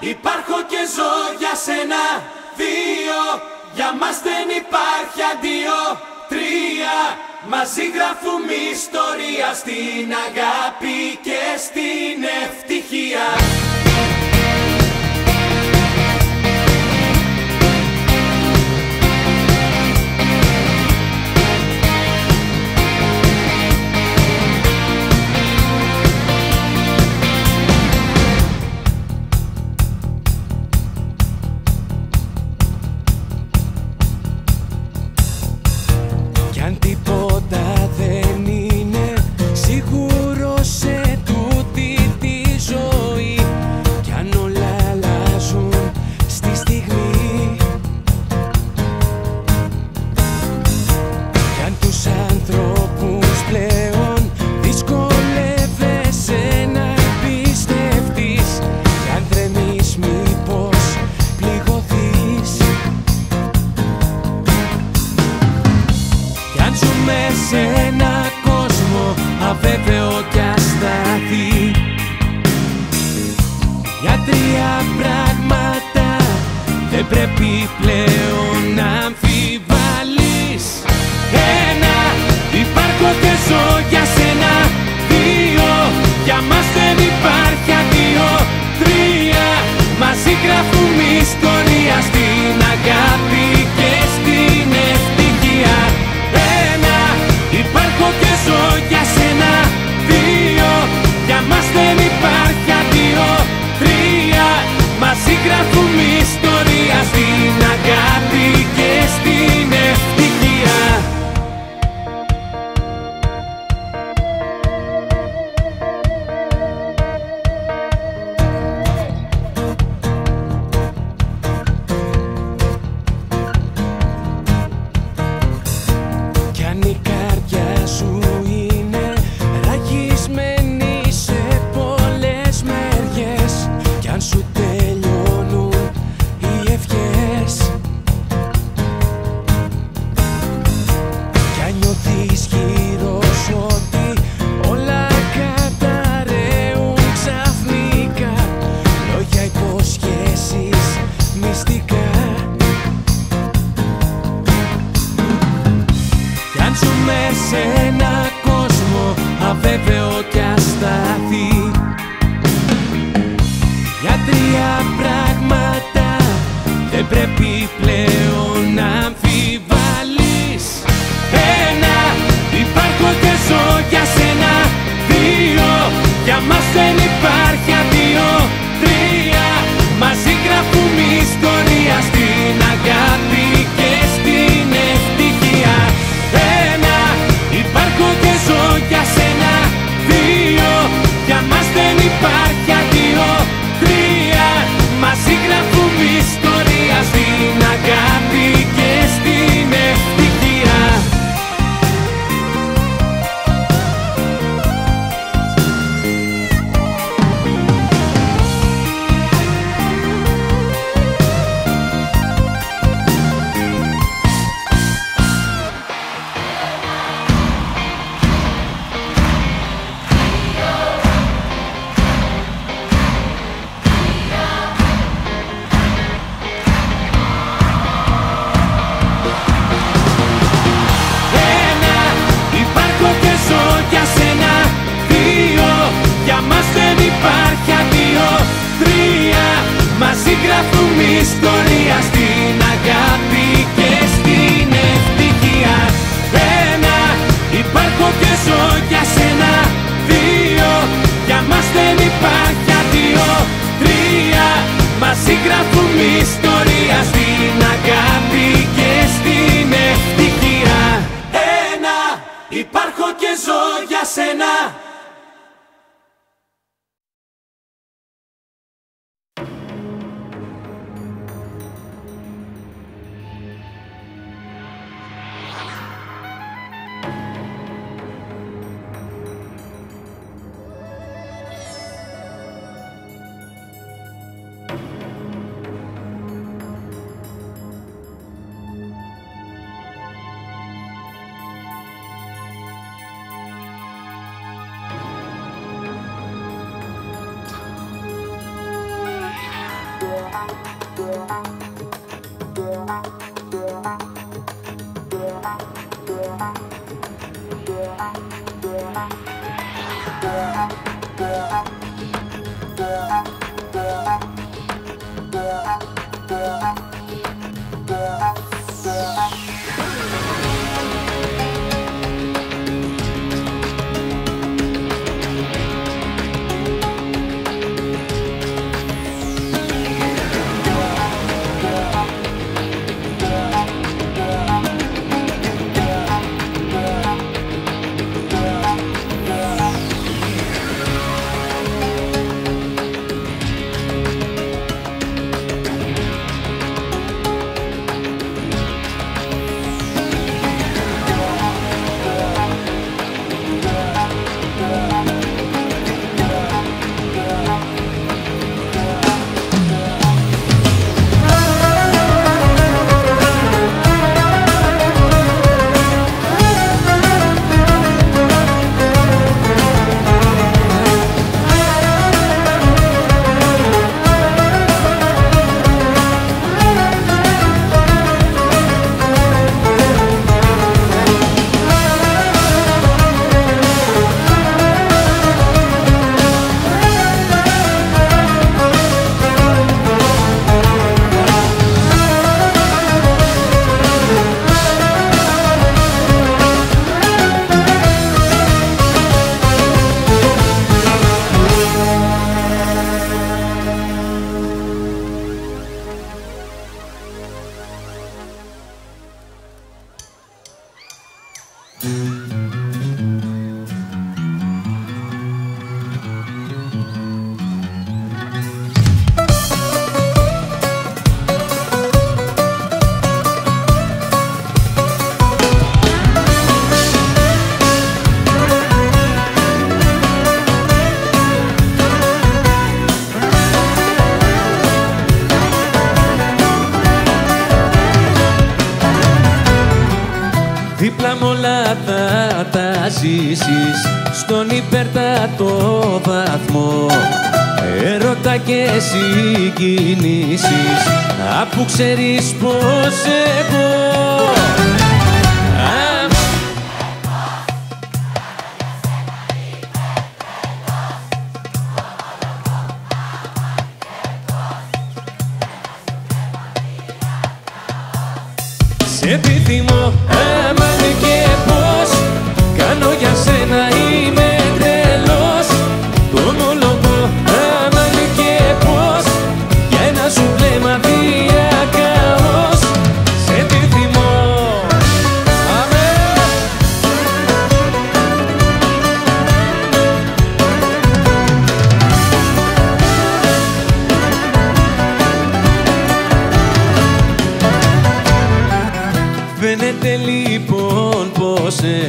Υπάρχω και ζω για σένα Δύο. Για μας δεν υπάρχει αντίο. Τρία. Μαζί γράφουμε ιστορία Στην αγάπη και στην ευτυχία.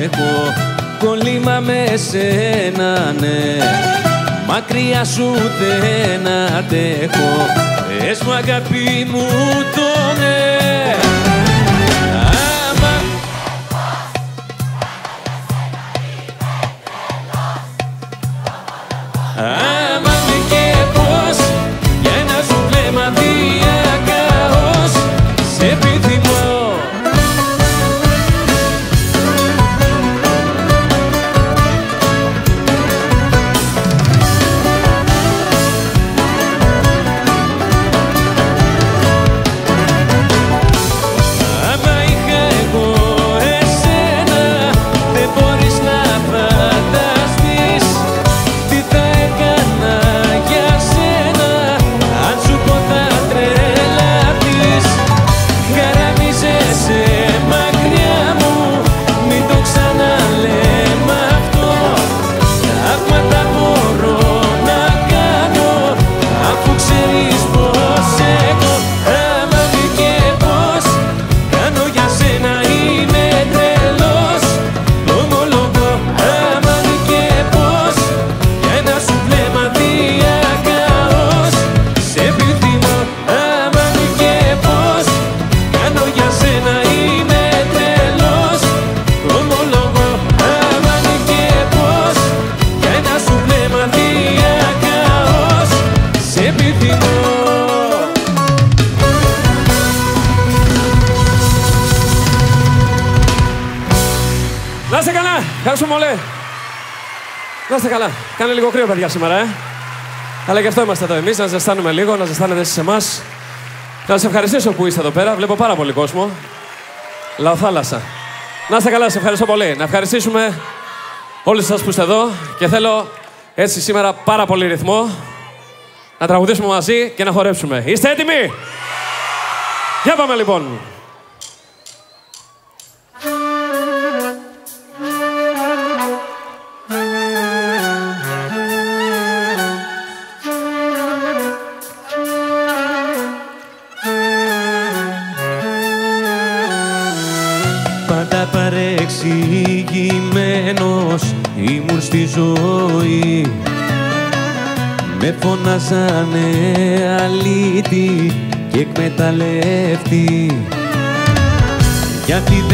έχω κολλήμα με σένα, ναι. Μακριά σου δεν αντέχω, πες μου αγάπη μου το ναι. Λίγο κρύο, παιδιά, σήμερα, ε. Αλλά γι' αυτό είμαστε εδώ εμείς, να ζεστάνουμε λίγο, να ζεστάνετε εσείς εμάς. Να σα ευχαριστήσω που είστε εδώ πέρα. Βλέπω πάρα πολύ κόσμο. Λαοθάλασσα. Να είστε καλά, σε ευχαριστώ πολύ. Να ευχαριστήσουμε όλους σας που είστε εδώ και θέλω έτσι σήμερα πάρα πολύ ρυθμό να τραγουδήσουμε μαζί και να χορέψουμε. Είστε έτοιμοι; Για πάμε λοιπόν.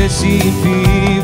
Γιατί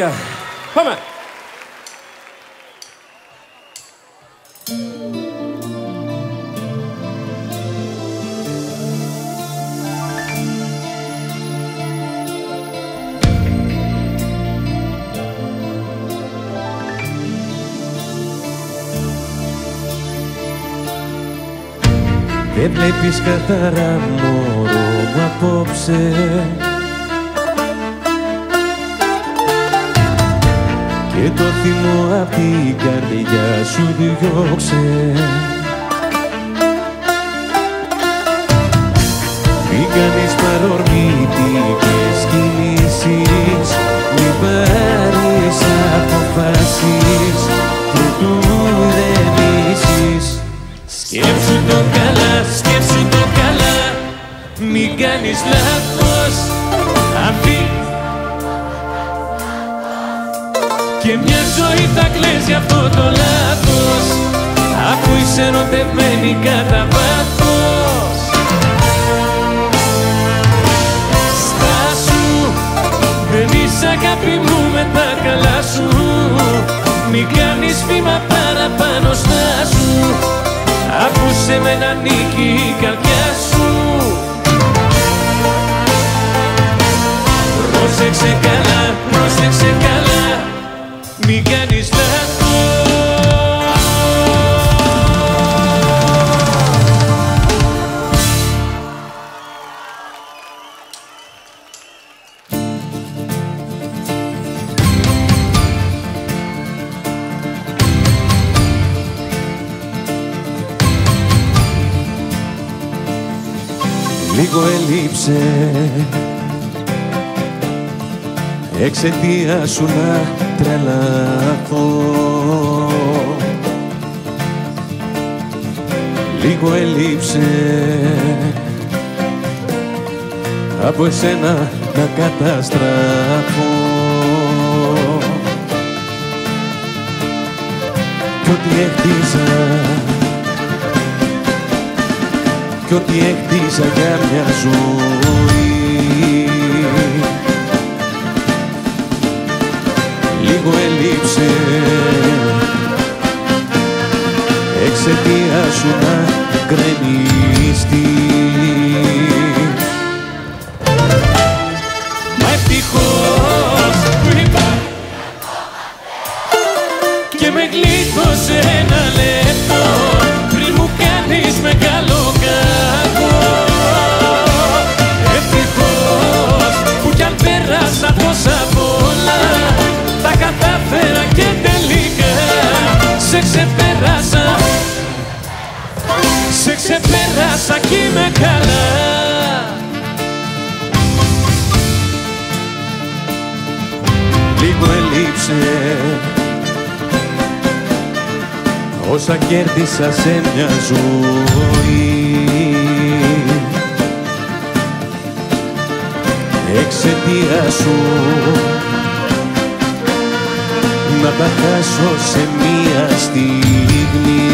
παιδιά. Πάμε. Δεν βλέπεις καθαρά μωρό μου απόψε Και το θυμό απ' την καρδιά σου διώξε. Μην κάνεις παρορμητικές κινήσεις Μην πάρεις αποφάσεις Προτού ηρεμήσεις. Σκέψου το καλά, σκέψου το καλά Μην κάνεις λάθος. Αυτή Και μια ζωή θα κλαις για αυτό το λάθος Αφού είσαι ερωτευμένη κατά βάθος. Στάσου Δεν είσαι αγάπη μου με τα καλά σου. Μην κάνεις βήμα παραπάνω στάσου Αφού σε μένα ανήκει η καρδιά σου. Πρόσεξε καλά, πρόσεξε καλά Μην κάνεις λάθος Λίγο ελείψε εξαιτία σου να τρελαθώ. Λίγο ελείψε. Από εσένα να καταστραφώ. Κι ό,τι έχτιζα. Κι ό,τι έχτιζα για μια ζωή λίγο ελείψε εξαιτία σου να γκρεμίστη. Μα ευτυχώς ξεπέρασα. Σε ξεπέρασα κι είμαι καλά. Λίγο ελείψε Όσα κέρδισα σε μια ζωή. Εξαιτία σου να τα χάσω σε μία στιγμή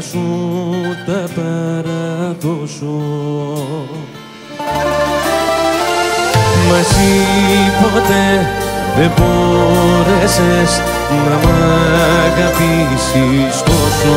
να σου τα παραδώσω. Μα εσύ ποτέ δεν μπόρεσες να μ' αγαπήσεις τόσο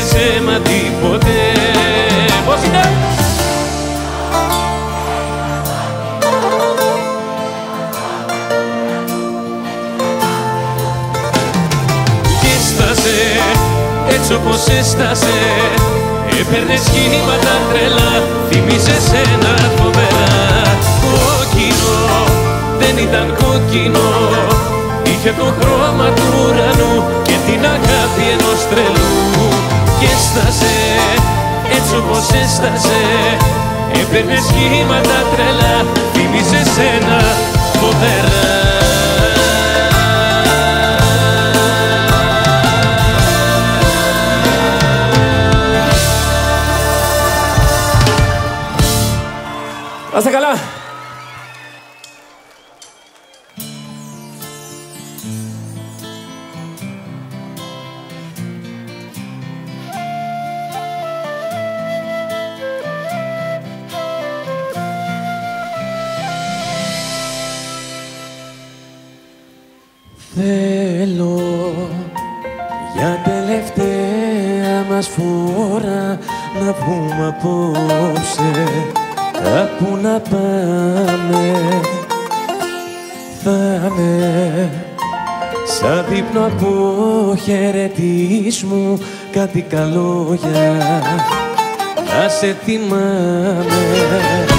είχες αίμα τίποτε. Πώς είναι; Κι έστασε έτσι όπως έστασε Έπαιρνες κίνηματα τρελά Θυμίζες ένα φοβερά. Κόκκινο δεν ήταν κόκκινο Είχε το χρώμα του ουρανού Και την αγάπη ενός τρελού. Κι έστασε έτσι όπως έστασε Έπαιρνες κύματα τρελά Θυμίζες ένα φοβερά Να είστε καλά. Κάτι καλό για να σε θυμάμαι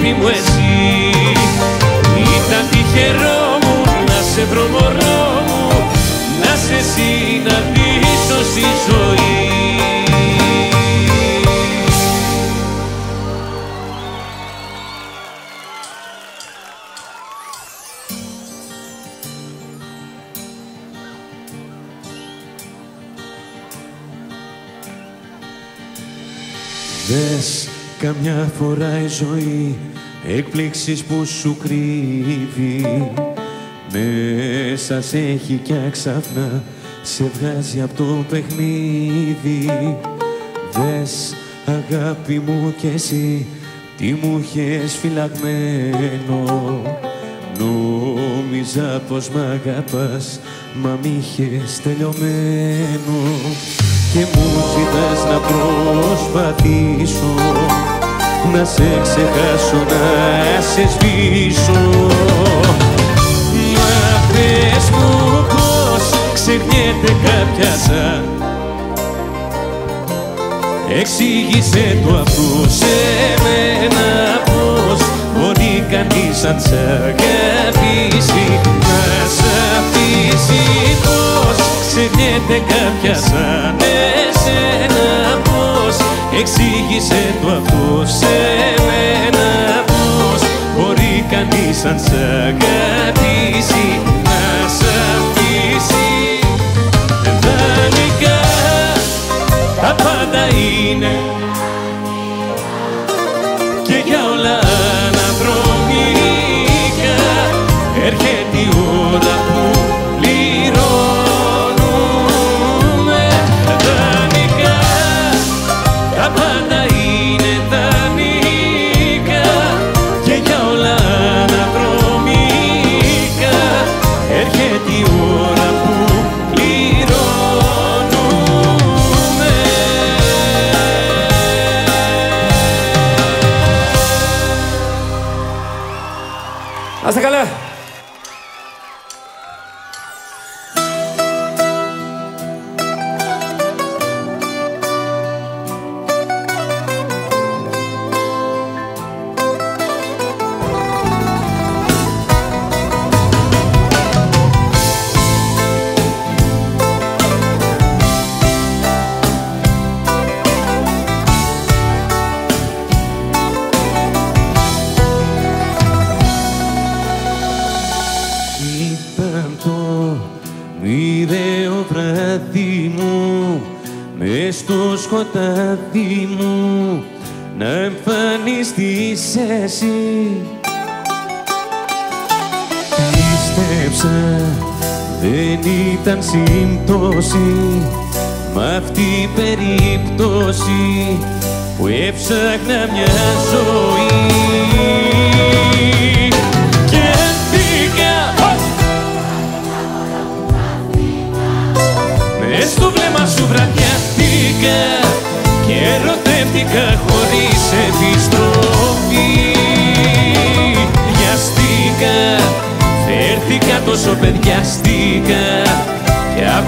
Him with Μια φορά η ζωή εκπλήξεις που σου κρύβει. Μέσα σε έχει κι ξαφνά σε βγάζει από το παιχνίδι. Δες αγάπη μου κι εσύ τι μου είχες φυλαγμένο. Νόμιζα πως μ' αγαπάς μα μ' είχες τελειωμένο. Και μου ζητάς να προσπαθήσω να σε ξεχάσω, να σε σβήσω. Μα πες μου πως ξεχνιέται κάποια σαν Εξήγησε το αφού σε μένα πως μπορεί κανείς να σ' αγαπήσει. Να σ' αφήσει πως ξεχνιέται κάποια σαν εσένα πως Εξήγησε του αυτο σε μένα. Πως μπορεί κανείς αν σ' αγαπήσει;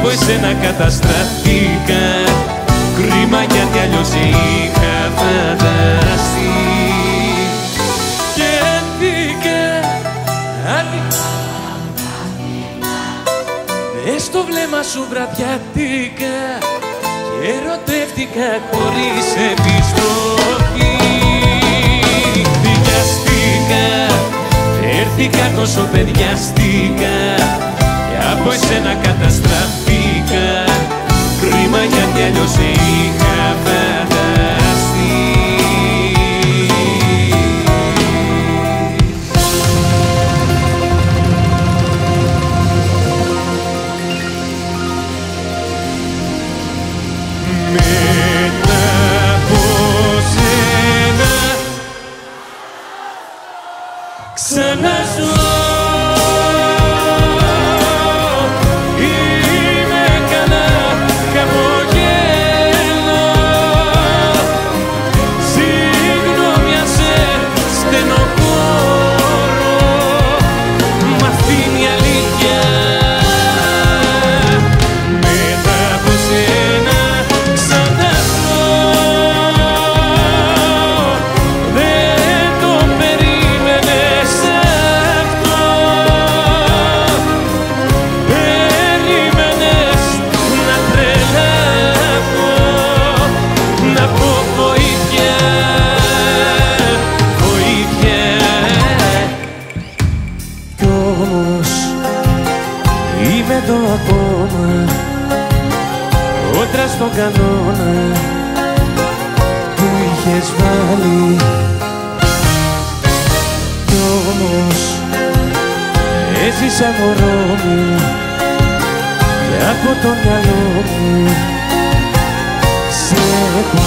από εσένα καταστράφηκα Κρίμα γιατί αλλιώς είχα φανταστεί. Και έθηκα Έστω βλέμμα σου βραδιάτικα Και ερωτεύτηκα χωρίς επιστροφή. Δικιαστήκα, έρθηκα τόσο παιδιαστήκα από εσένα καταστράφηκα σήμα γιατί αλλιώς είχα φανταστεί. Μετά από σένα Σε μωρό μου και από το μυαλό μου. Σε έχω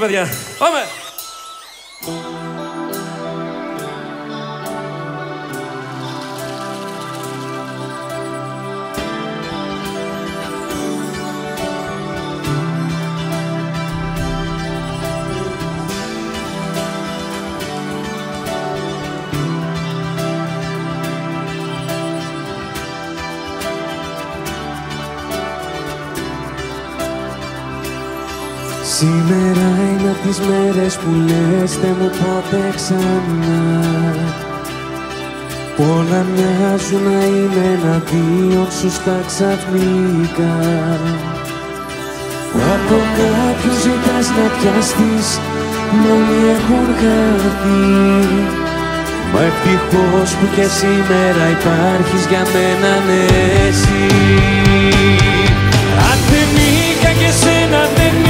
παιδιά. Πάμε. Μέρες που λες δεν μου ποτέ ξανά Όλα μοιάζουν να είναι εναντίον σου στα ξαφνικά. Από κάποιον ζητάς να πιαστείς Μα όλοι έχουν χαθεί. Μα ευτυχώς που και σήμερα υπάρχεις για μένα ναι εσύ. Αν δεν είχα και σένα, δεν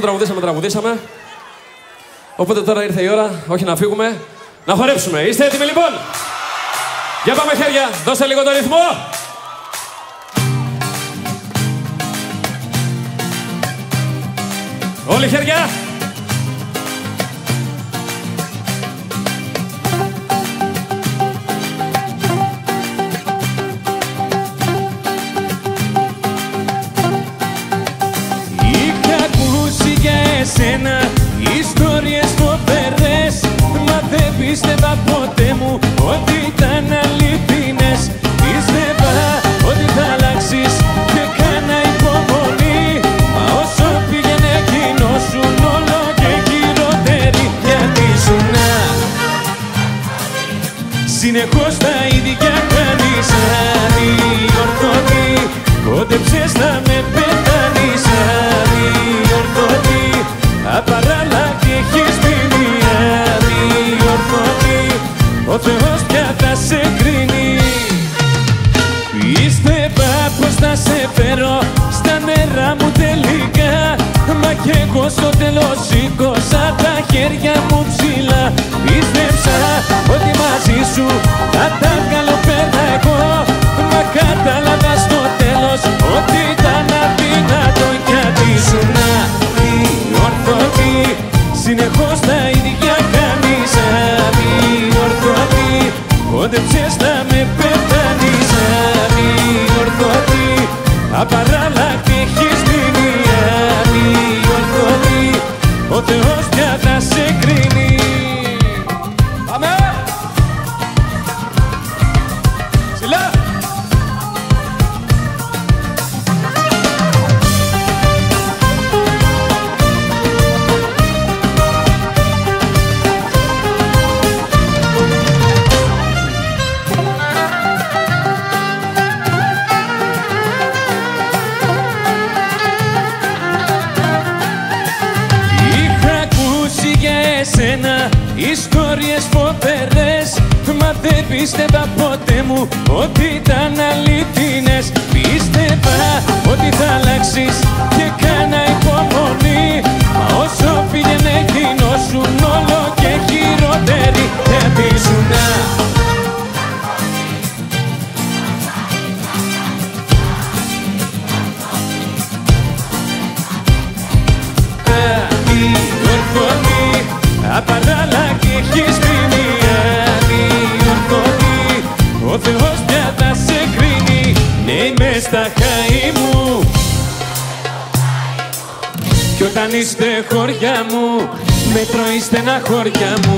όσο τραγουδήσαμε, τραγουδήσαμε. Οπότε τώρα ήρθε η ώρα, όχι να φύγουμε, να χορέψουμε. Είστε έτοιμοι λοιπόν; Για πάμε χέρια, δώστε λίγο το ρυθμό. Όλοι χέρια. Κόντεψες να με πεθάνεις αδιορθώτη Απαράλλακτη έχεις μείνει αδιορθώτη Ο Θεός πια θα σε κρίνει. Πίστευα πως θα σε φέρω στα νερά μου τελικά. Μα κι εγώ στο τέλος σήκωσα τα χέρια μου ψηλά. Πίστεψα ότι μαζί σου θα τα βγάλω τρώει στεναχώρια μου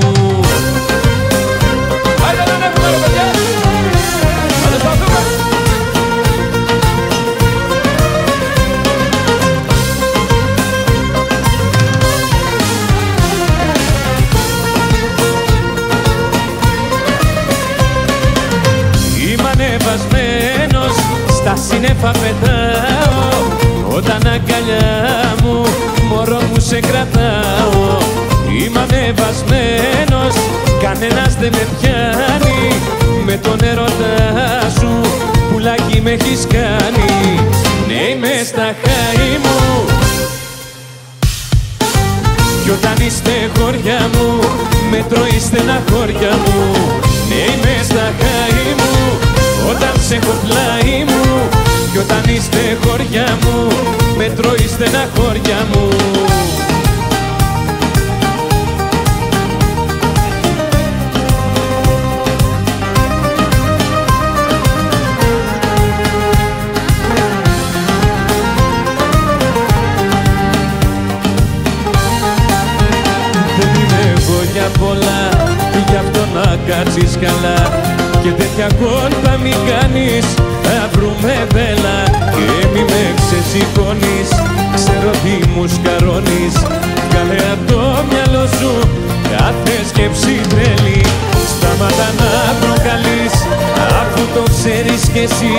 ξέρεις κι εσύ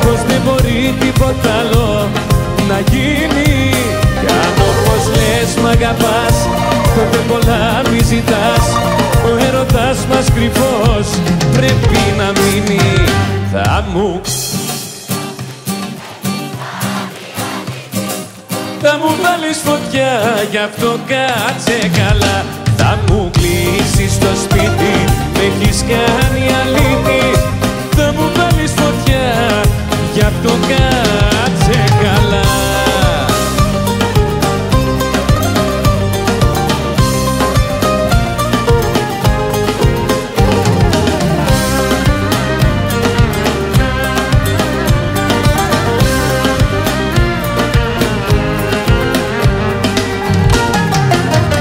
Πως δεν μπορεί τίποτα άλλο να γίνει. Κι αν όπως λες μ' αγαπάς Τότε πολλά μη ζητάς. Ο έρωτας μας κρυφός Πρέπει να μείνει. Θα μου Θα μου βάλεις φωτιά Γι' αυτό κάτσε καλά. Θα μου κλείσεις το σπίτι Με έχεις κάνει αλήτη Γι' αυτό κάτσε καλά.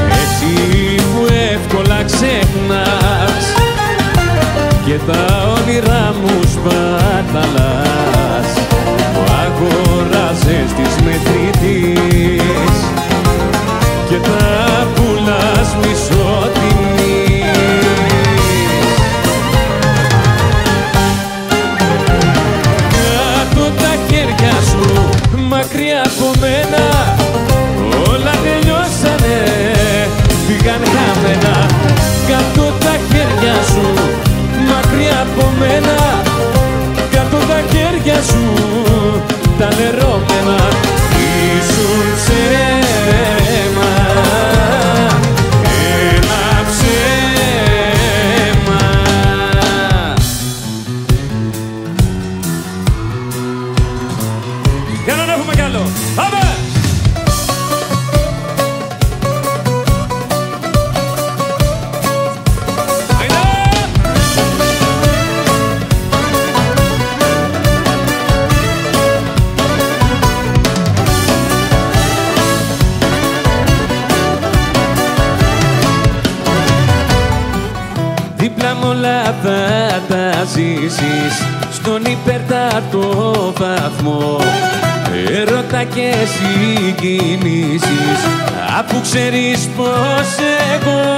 Εσύ που εύκολα ξεχνάς και τα όνειρά μου σπαταλάς. που αγοράζες τις μετρητής και τα πουλάς μισοτιμής Κάτω τα χέρια σου μακριά από μένα Όλα τελειώσανε, πήγαν χαμένα. Κάτω τα χέρια σου μακριά από μένα Κάτω τα χέρια σου τα λερώμενα Ήσουν θα τα ζήσεις Στον υπερτάτο βαθμό Έρωτα και συγκινήσεις Αφού ξέρεις πως εγώ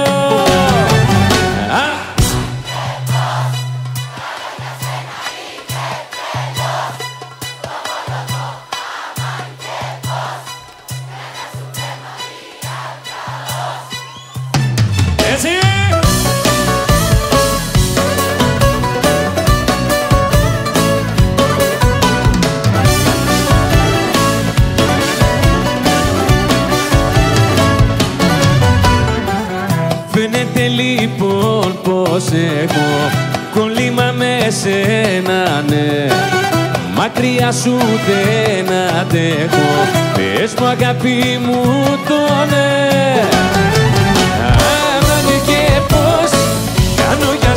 Μακριά σου δεν αντέχω. Πες μου αγάπη μου το ναι. Άμα και πως κάνω για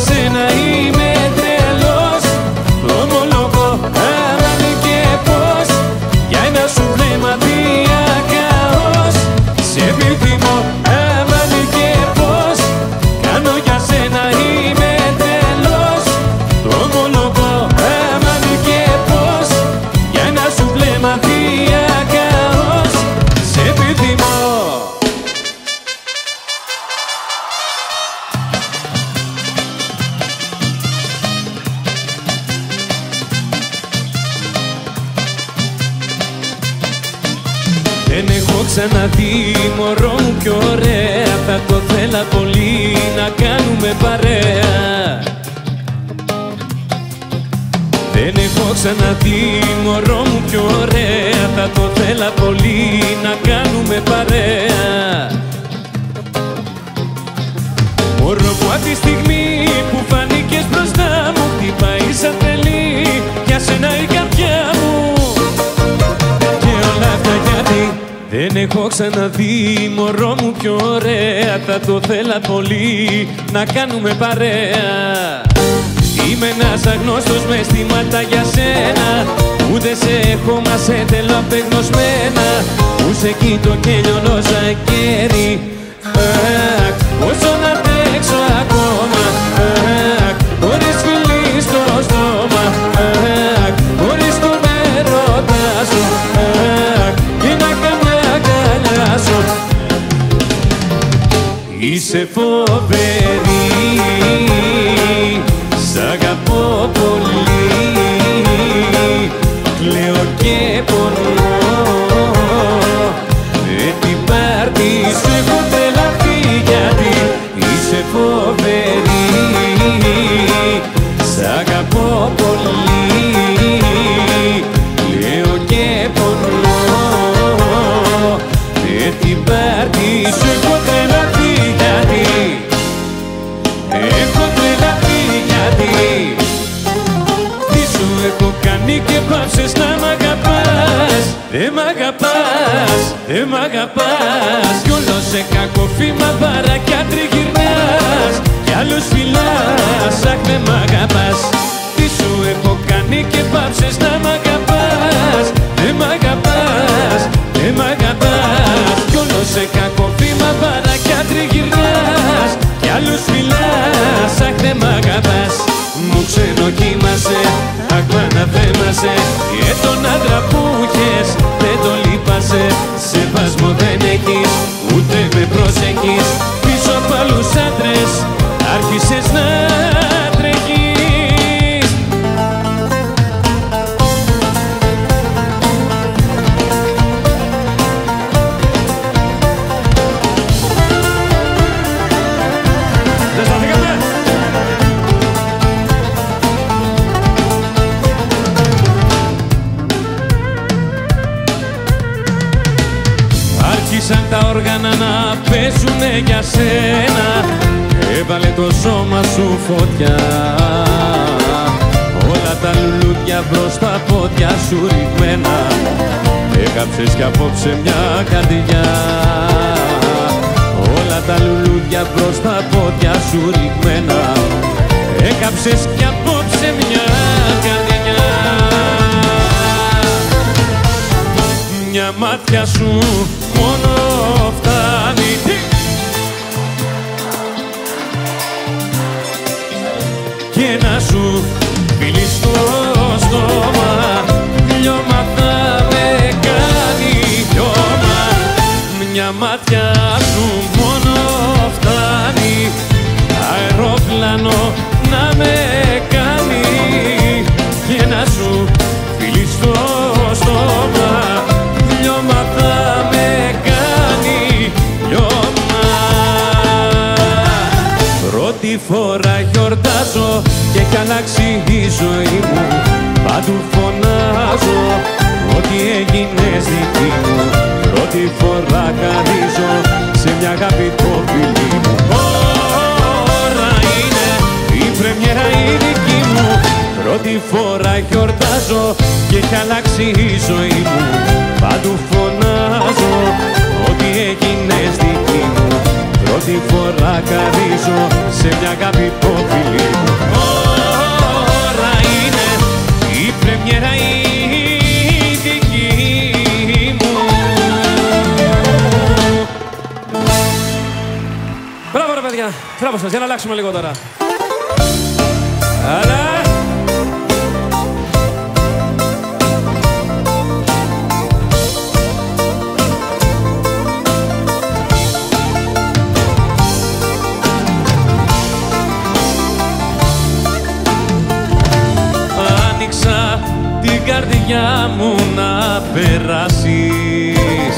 έχω ξαναδεί. Μωρό μου πιο ωραία Θα το θέλα πολύ να κάνουμε παρέα. Είμαι ένας αγνώστος μες αισθήματα για σένα. Που δεν σε έχω μα σε θέλω απεγνωσμένα. Που σε κοιτώ και λιώνω κέρι. Αχ, Όσο να Είσαι φοβερή. Σ' αγαπώ πολύ. Κλαίω και πονώ αγαπάς Δεν μ' αγαπάς, δεν μ' αγαπάς. Κι όλο σε κακό φήμα παρακιά τριγυρνάς. Κι άλλους φιλάς, αχ δεν μ' αγαπάς. Τι σου έχω κάνει και πάψες να μ' αγαπάς. Δεν μ' αγαπάς, δεν μ' αγαπάς. Κι όλο σε κακό φήμα παρακιά τριγυρνάς. Κι άλλους φιλάς, αχ δεν μ' αγαπάς. Μου ξενοκοίμασε, αχ μ' αναθέμασε Και τον άντρα που είχες δεν το λείπασε. Σεβασμό δεν έχεις, φωτιά. Όλα τα λουλούδια μπρος στα πόδια σου ρηγμένα Έκαψες κι απόψε μια καρδιά. Όλα τα λουλούδια μπρος στα πόδια σου ρηγμένα Έκαψες κι απόψε μια καρδιά. Μια μάτια σου μόνο φτάνει σου. Φιλείς στο στόμα λιώμα θα με κάνει λιώμα μια μάτια και έχει αλλάξει η ζωή μου. Παντού φωνάζω ότι έγινες δική μου. Πρώτη φορά καριζώ σε μια αγάπη το φιλί μου. Ώρα είναι η πρεμιέρα η δική μου. Πρώτη φορά γιορτάζω και έχει αλλάξει η ζωή μου. Παντού φωνάζω Πρώτη φορά καρίζω σε μια αγάπη πόφιλη μου Τώρα είναι η πρεμιέρα η δική μου Μπράβο ρε παιδιά. Μπράβο σας. Για να αλλάξουμε λίγο τώρα. Αλλά... περάσεις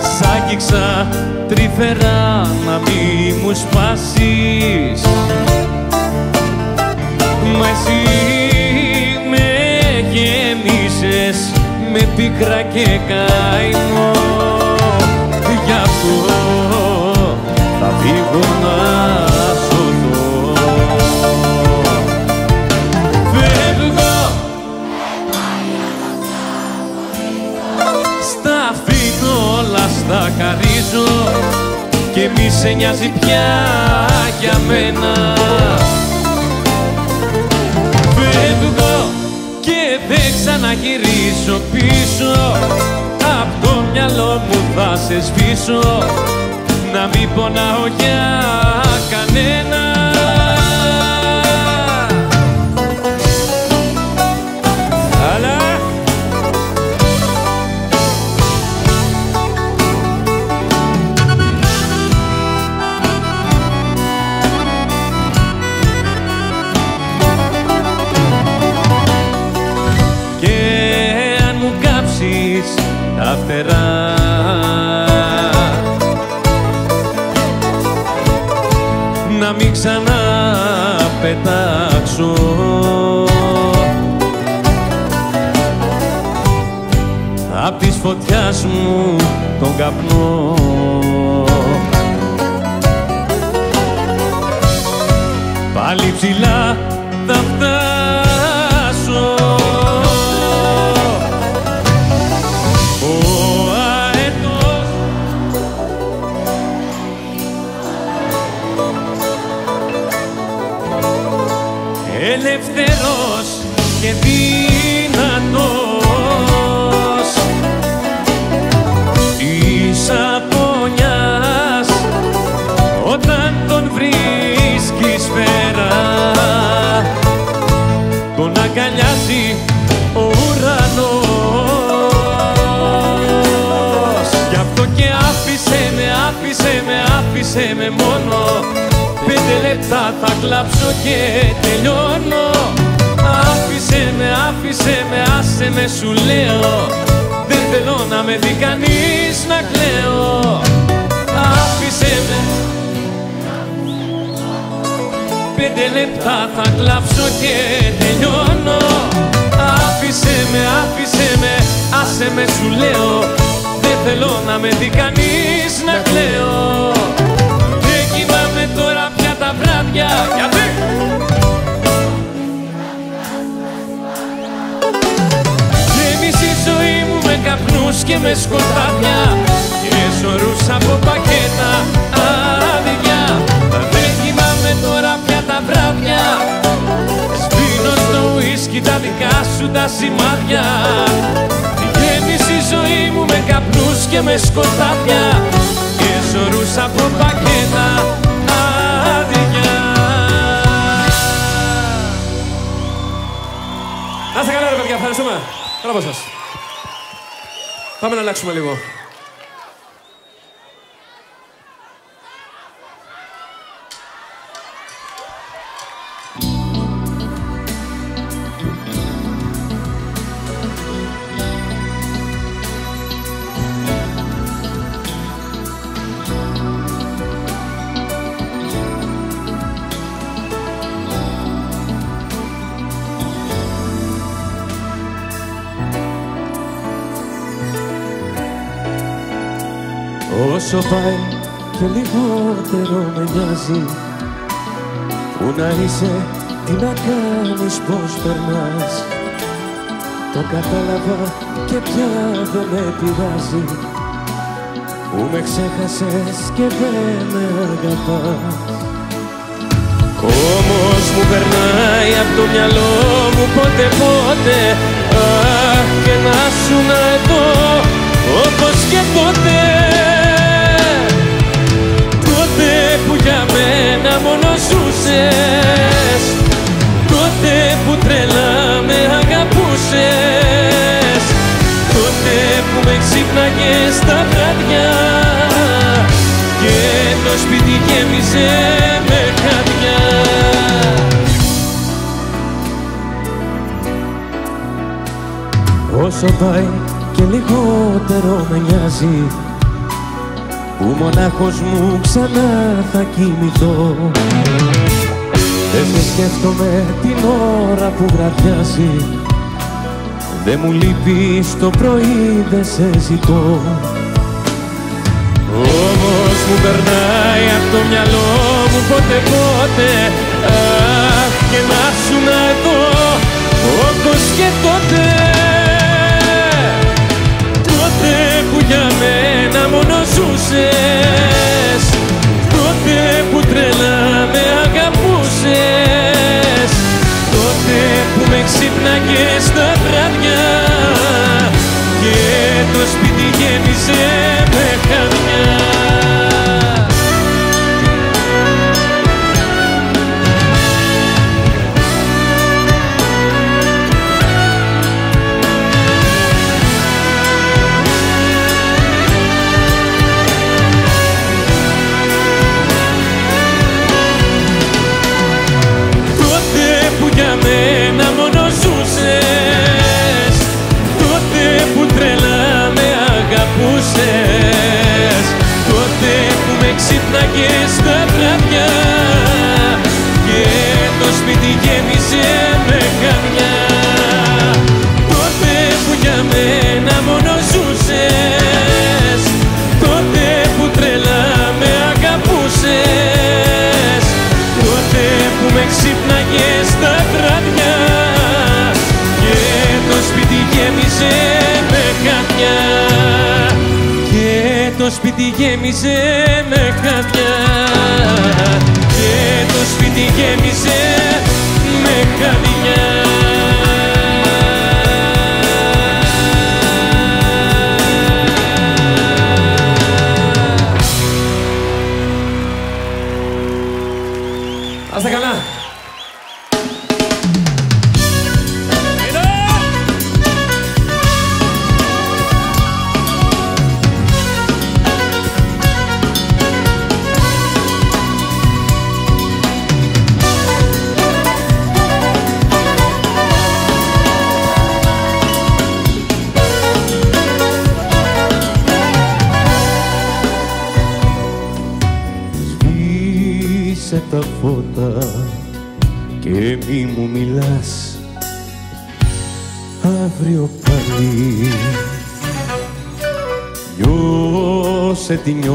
Σ' άγγιξα τρυφερά να μη μου σπάσεις. Μα εσύ με γέμισες με πίκρα και καημό σε νοιάζει πια για μένα. Φεύγω και δεν ξαναγυρίσω πίσω. Απ' το μυαλό μου θα σε σβήσω. Να μην πονάω για κανένα τα φτερά Να μην ξαναπετάξω. Απ' της φωτιάς μου τον καπνό. Πάλι ψηλά θα φτάσω άφησε με μόνο. Πέντε λεπτά θα κλάψω και τελειώνω. Άφησε με, άφησε με, άσε με σου λέω. Δεν θέλω να με δει κανείς να κλαίω. Άφησε με. Πέντε λεπτά θα κλάψω και τελειώνω. Άφησε με, άφησε με, άσε με σου λέω. Δεν θέλω να με δει κανείς να κλαίω Γιατί; Γέμισε η ζωή μου με καπνούς και με σκοτάδια. Και σωρούς από πακέτα άδεια Δεν κοιμάμαι τώρα πια τα βράδια. Σβήνω στο ουίσκι τα δικά σου τα σημάδια. Γέμισε η ζωή μου με καπνούς και με σκοτάδια. Και σωρούς από πακέτα άδεια Να είστε καλά ρε παιδιά, ευχαριστούμε. Μπράβο σας. Πάμε να αλλάξουμε λίγο. Όσο πάει και λιγότερο με νοιάζει. Που να είσαι Τι να κάνεις πως περνάς. Το κατάλαβα και πια δεν με πειράζει. Που με ξέχασες και δεν με αγαπάς. Όμως μου περνάει από το μυαλό μου πότε πότε. Αχ και να σου να εδώ όπως και τότε μόνος ζούσες Τότε που τρελά με αγαπούσες. Τότε που με ξύπναγες τα βράδια Και το σπίτι γέμιζε με χαδιά Όσο πάει και λιγότερο με νοιάζει που μονάχος μου ξανά θα κοιμηθώ. Δεν σε σκέφτομαι την ώρα που βραδιάζει. Δεν μου λείπει το πρωί δεν σε ζητώ. Όμως μου περνάει από το μυαλό μου πότε πότε. Αχ και να σου να δω όπως και τότε. Τότε που για μένα μόνο ζούσες. Τότε που τρελά με αγαπούσες. Τότε που με ξύπναγες τα βράδια Και το σπίτι γέμιζε με χαμιά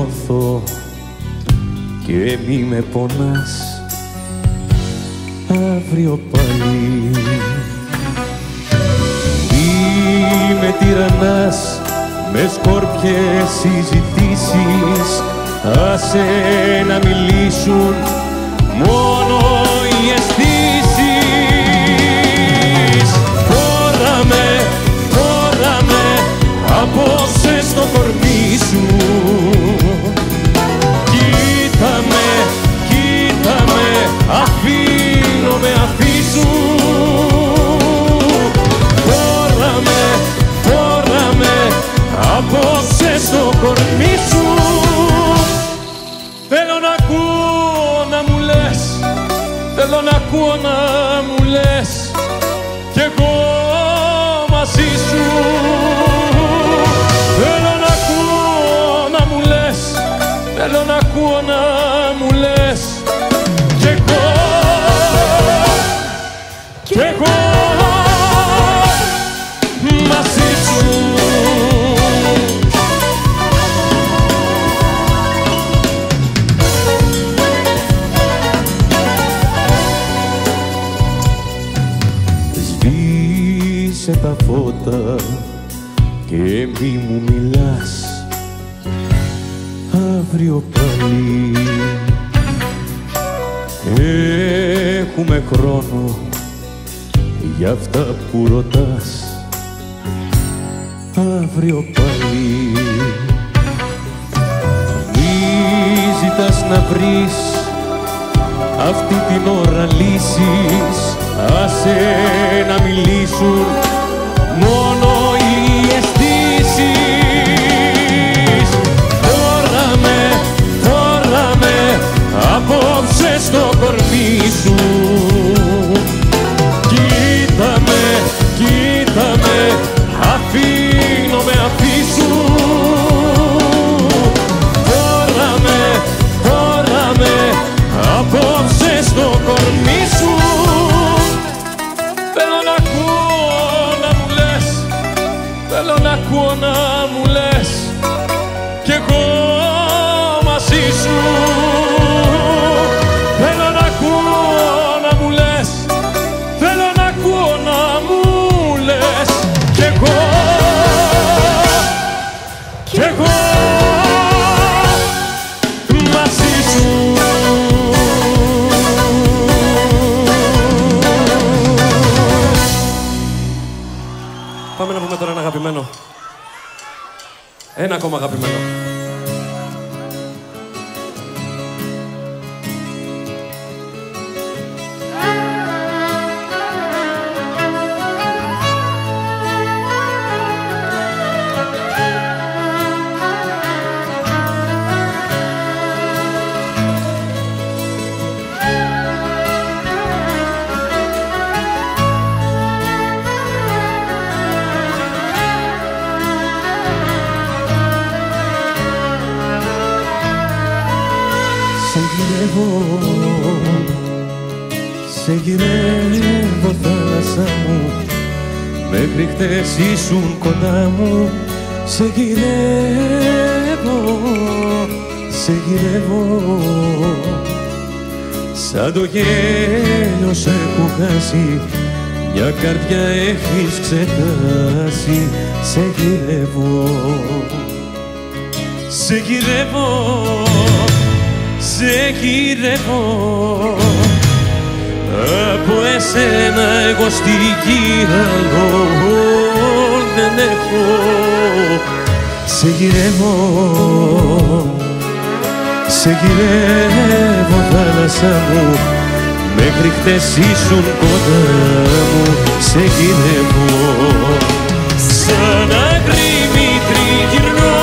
νιώθω και μη με πονάς. Αύριο πάλι Μη με τυραννάς με σκόρπιες συζητήσεις. Άσε να μιλήσουν μόνο οι αισθήσεις. Φόρα με, φόρα με απόψε στο κορμί σου. Κοίτα με, κοίτα με, αφήνω με αφήσου Φόρα με, φόρα με απόψε στο κορμί σου. Θέλω να ακούω να μου λες Θέλω να ακούω να τα φώτα και μη μου μιλάς. Αύριο πάλι. Έχουμε χρόνο για αυτά που ρωτάς. Αύριο πάλι. Μη ζητάς να βρεις αυτή την ώρα λύσεις. Άσε να μιλήσουν μόνο Ένα ακόμα αγαπημένο. Ήσουν κοντά μου Σε γυρεύω, σε γυρεύω. Σαν το γέλιο σε έχω χάσει Μια καρδιά έχεις ξεχάσει. Σε γυρεύω Σε γυρεύω σε γυρεύω. Από εσένα εγώ στη γη άλλο δεν έχω. Σε γυρεύω. Σε γυρεύω θάλασσα μου. Μέχρι χτες ήσουν κοντά μου. Σε γυρεύω. Σαν αγρίμι τριγυρνώ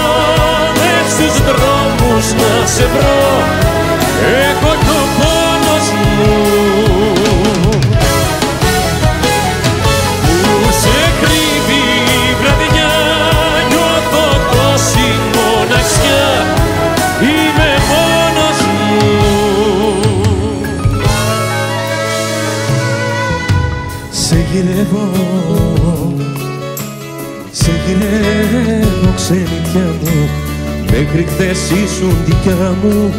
μες στους δρόμους να σε βρω. Έχω γυρεύω. Σε γυρεύω ξενιτιά μου. Μέχρι χθες ήσουν δικιά μου.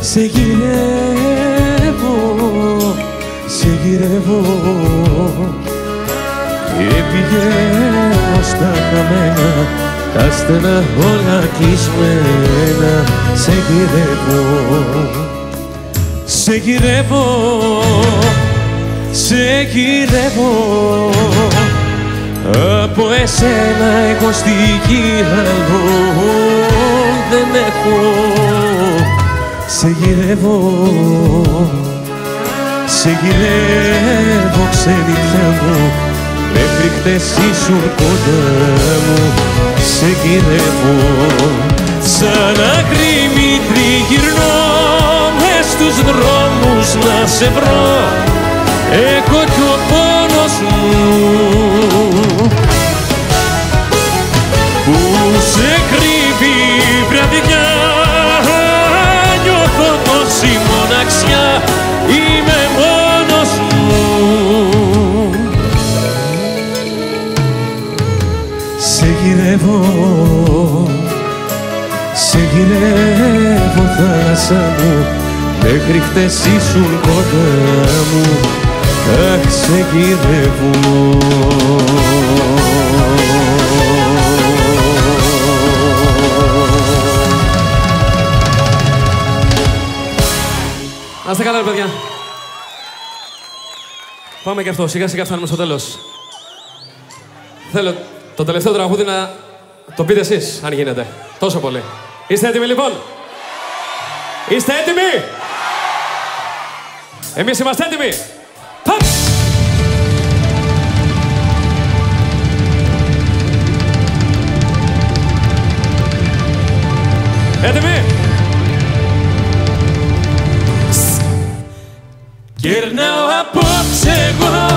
Σε γυρεύω, σε γυρεύω. Και πηγαίνω στα χαμένα Τα στενά όλα κλεισμένα. Σε γυρεύω Σε γυρεύω, σε γυρεύω από εσένα εγώ στη γη άλλο δεν έχω. Σε γυρεύω, σε γυρεύω ξενιτιά μου. Μέχρι χτες ήσουν κοντά μου. Σε γυρεύω. Σαν αγρίμι τριγυρνώ μες στους δρόμους να σε βρω Έχω κι ο πόνος μου. Που σε κρύβει η βραδιά νιώθω τόση μοναξιά είμαι μόνος μου. Σε γυρεύω σε γυρεύω θάλασσα μου Μέχρι χτες ήσουν κοντά μου θα ξεγυρεύω Να είστε καλά παιδιά. Πάμε και αυτό, σιγά σιγά φτάνουμε στο τέλος. Θέλω το τελευταίο τραγούδι να το πείτε εσείς, αν γίνεται. Τόσο πολύ. Είστε έτοιμοι λοιπόν; Είστε έτοιμοι; Εμείς είμαστε έτοιμοι. Edimi. Getting now I put